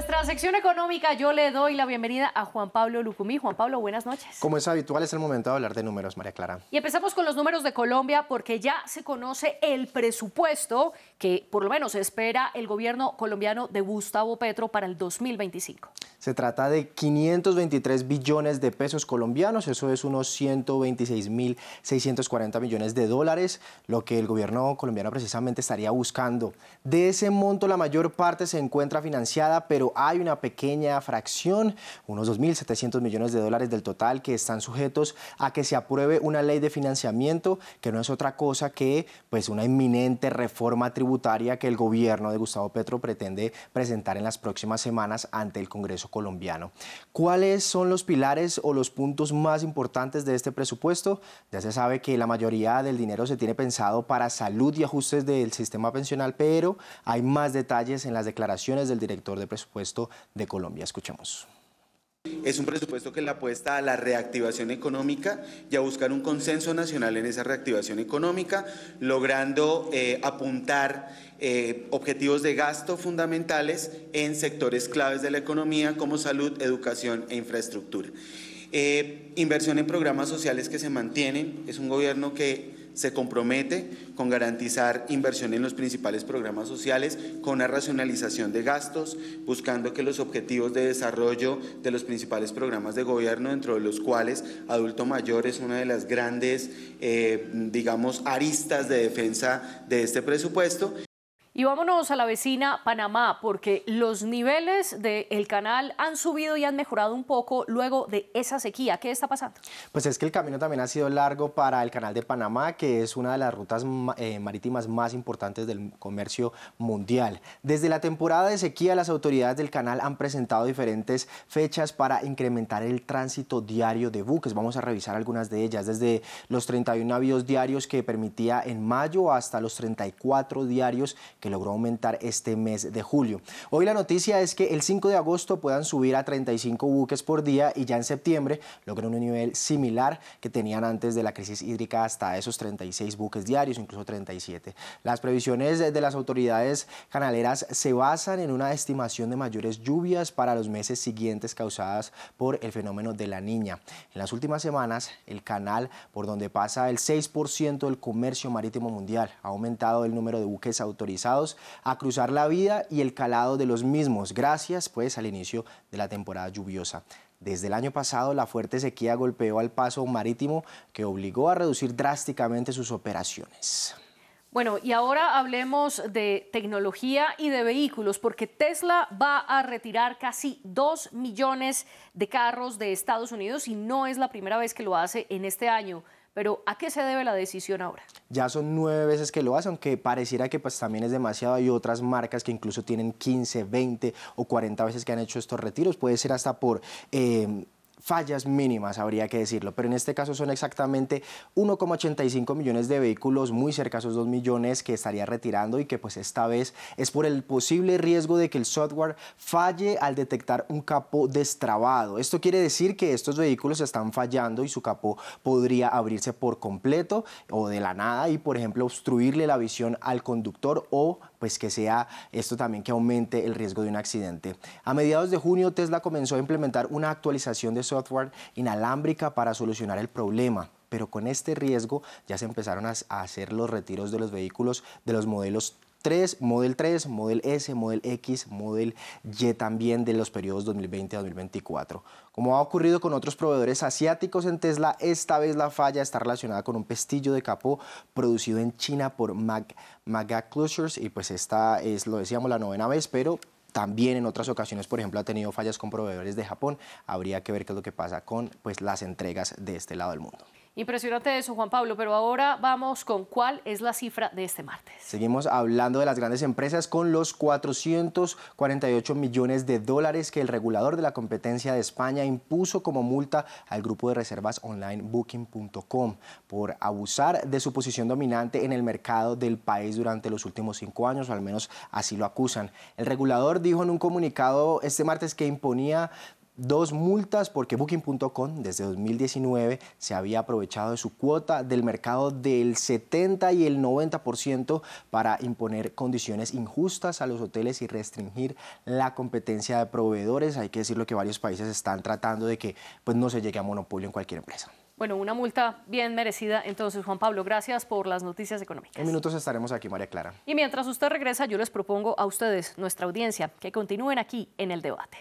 nuestra sección económica yo le doy la bienvenida a Juan Pablo Lucumí. Juan Pablo, buenas noches. Como es habitual, es el momento de hablar de números, María Clara. Y empezamos con los números de Colombia porque ya se conoce el presupuesto que por lo menos espera el gobierno colombiano de Gustavo Petro para el 2025. Se trata de 523 billones de pesos colombianos, eso es unos 126.640 millones de dólares, lo que el gobierno colombiano precisamente estaría buscando. De ese monto la mayor parte se encuentra financiada, pero hay una pequeña fracción, unos 2.700 millones de dólares del total, que están sujetos a que se apruebe una ley de financiamiento, que no es otra cosa que pues, una inminente reforma tributaria que el gobierno de Gustavo Petro pretende presentar en las próximas semanas ante el Congreso colombiano. ¿Cuáles son los pilares o los puntos más importantes de este presupuesto? Ya se sabe que la mayoría del dinero se tiene pensado para salud y ajustes del sistema pensional, pero hay más detalles en las declaraciones del director de presupuesto de Colombia. Escuchemos. Es un presupuesto que le apuesta a la reactivación económica y a buscar un consenso nacional en esa reactivación económica, logrando eh, apuntar eh, objetivos de gasto fundamentales en sectores claves de la economía como salud, educación e infraestructura. Eh, inversión en programas sociales que se mantienen, es un gobierno que se compromete con garantizar inversión en los principales programas sociales, con una racionalización de gastos, buscando que los objetivos de desarrollo de los principales programas de gobierno, dentro de los cuales adulto mayor es una de las grandes, eh, digamos, aristas de defensa de este presupuesto. Y vámonos a la vecina Panamá, porque los niveles del canal han subido y han mejorado un poco luego de esa sequía. ¿Qué está pasando? Pues es que el camino también ha sido largo para el canal de Panamá, que es una de las rutas eh, marítimas más importantes del comercio mundial. Desde la temporada de sequía, las autoridades del canal han presentado diferentes fechas para incrementar el tránsito diario de buques. Vamos a revisar algunas de ellas, desde los 31 navíos diarios que permitía en mayo hasta los 34 diarios que logró aumentar este mes de julio. Hoy la noticia es que el 5 de agosto puedan subir a 35 buques por día y ya en septiembre logran un nivel similar que tenían antes de la crisis hídrica hasta esos 36 buques diarios, incluso 37. Las previsiones de las autoridades canaleras se basan en una estimación de mayores lluvias para los meses siguientes causadas por el fenómeno de la niña. En las últimas semanas, el canal por donde pasa el 6% del comercio marítimo mundial ha aumentado el número de buques autorizados a cruzar la vida y el calado de los mismos, gracias pues al inicio de la temporada lluviosa. Desde el año pasado, la fuerte sequía golpeó al paso marítimo que obligó a reducir drásticamente sus operaciones. Bueno, y ahora hablemos de tecnología y de vehículos, porque Tesla va a retirar casi 2 millones de carros de Estados Unidos y no es la primera vez que lo hace en este año. Pero ¿a qué se debe la decisión ahora? Ya son nueve veces que lo hacen, aunque pareciera que pues también es demasiado. Hay otras marcas que incluso tienen 15, 20 o 40 veces que han hecho estos retiros. Puede ser hasta por... Eh, fallas mínimas, habría que decirlo, pero en este caso son exactamente 1,85 millones de vehículos, muy cerca a esos 2 millones que estaría retirando y que pues esta vez es por el posible riesgo de que el software falle al detectar un capó destrabado. Esto quiere decir que estos vehículos están fallando y su capó podría abrirse por completo o de la nada y por ejemplo obstruirle la visión al conductor o pues que sea esto también que aumente el riesgo de un accidente. A mediados de junio Tesla comenzó a implementar una actualización de software inalámbrica para solucionar el problema pero con este riesgo ya se empezaron a hacer los retiros de los vehículos de los modelos 3, Model 3, Model S, Model X, Model Y también de los periodos 2020 a 2024. Como ha ocurrido con otros proveedores asiáticos en Tesla, esta vez la falla está relacionada con un pestillo de capó producido en China por Mag, Maga Closures y pues esta es, lo decíamos, la novena vez, pero también en otras ocasiones, por ejemplo, ha tenido fallas con proveedores de Japón. Habría que ver qué es lo que pasa con pues, las entregas de este lado del mundo. Impresionante eso, Juan Pablo, pero ahora vamos con cuál es la cifra de este martes. Seguimos hablando de las grandes empresas con los 448 millones de dólares que el regulador de la competencia de España impuso como multa al grupo de reservas online Booking.com por abusar de su posición dominante en el mercado del país durante los últimos cinco años, o al menos así lo acusan. El regulador dijo en un comunicado este martes que imponía dos multas porque Booking.com desde 2019 se había aprovechado de su cuota del mercado del 70 y el 90% para imponer condiciones injustas a los hoteles y restringir la competencia de proveedores. Hay que decirlo que varios países están tratando de que pues, no se llegue a monopolio en cualquier empresa. Bueno, una multa bien merecida. Entonces, Juan Pablo, gracias por las noticias económicas. En minutos estaremos aquí, María Clara. Y mientras usted regresa, yo les propongo a ustedes, nuestra audiencia, que continúen aquí en el debate.